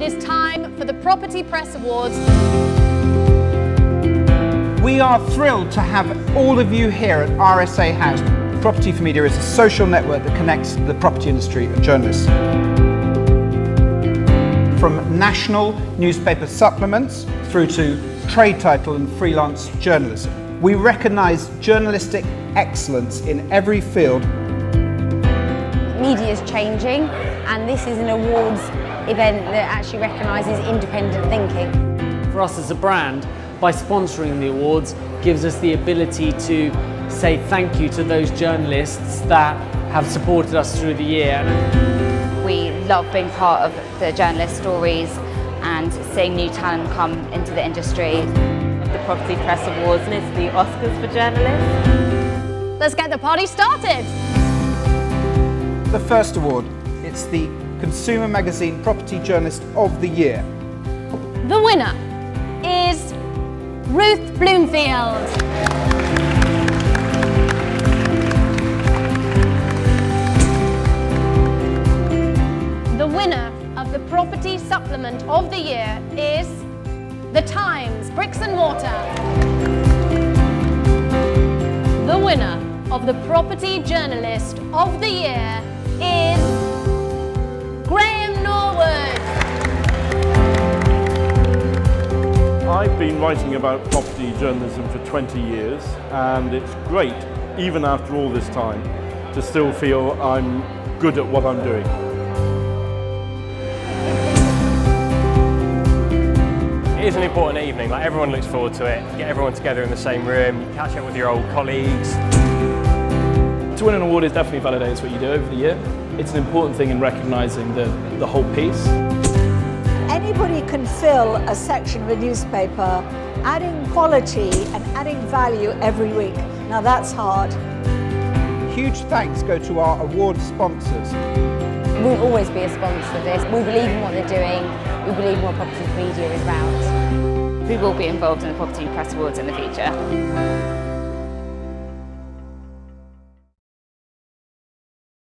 it is time for the Property Press Awards. We are thrilled to have all of you here at RSA House. Property4Media is a social network that connects the property industry and journalists. From national newspaper supplements through to trade title and freelance journalism. We recognise journalistic excellence in every field. Media is changing and this is an awards event that actually recognises independent thinking. For us as a brand, by sponsoring the awards gives us the ability to say thank you to those journalists that have supported us through the year. We love being part of the journalist stories and seeing new talent come into the industry. The Property Press Awards and it's the Oscars for journalists. Let's get the party started. The first award, it's the Consumer Magazine Property Journalist of the Year. The winner is Ruth Bloomfield. The winner of the Property Supplement of the Year is The Times Bricks and Mortar. The winner of the Property Journalist of the Year is Graham Norwood. I've been writing about property journalism for 20 years and it's great, even after all this time, to still feel I'm good at what I'm doing. It is an important evening, like everyone looks forward to it. Get everyone together in the same room, catch up with your old colleagues. To win an award is definitely validates what you do over the year. It's an important thing in recognising the, the whole piece. Anybody can fill a section of a newspaper, adding quality and adding value every week. Now that's hard. Huge thanks go to our award sponsors. We'll always be a sponsor of this. We believe in what they're doing. We believe in what property media is about. We will be involved in the Property Press Awards in the future.